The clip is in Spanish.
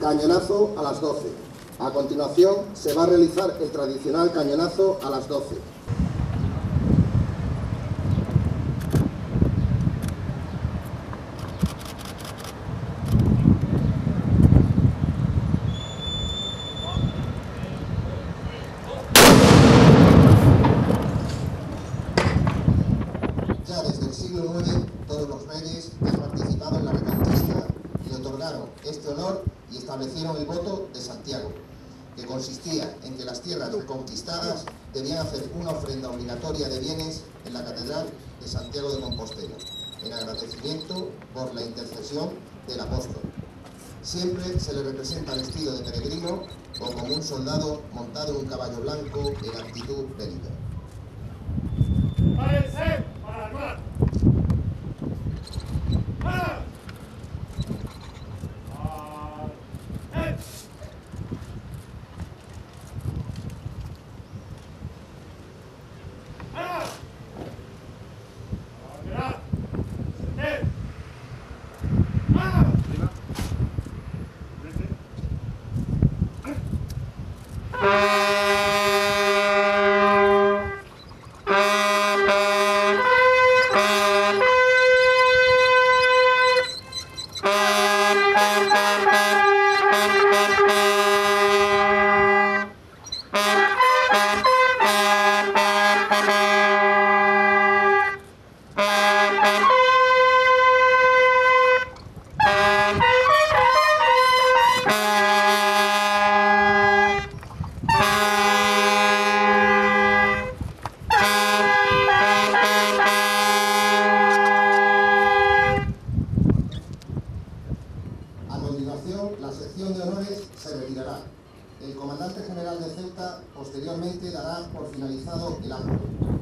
Cañonazo a las 12. A continuación se va a realizar el tradicional cañonazo a las 12. Ya desde el siglo IX, todos los reyes han participado en la Reconquista le otorgaron este honor y establecieron el voto de Santiago, que consistía en que las tierras conquistadas debían hacer una ofrenda obligatoria de bienes en la Catedral de Santiago de Compostela, en agradecimiento por la intercesión del apóstol. Siempre se le representa vestido de peregrino o como un soldado montado en un caballo blanco en actitud bélica. A El comandante general de Ceuta posteriormente dará por finalizado el acto.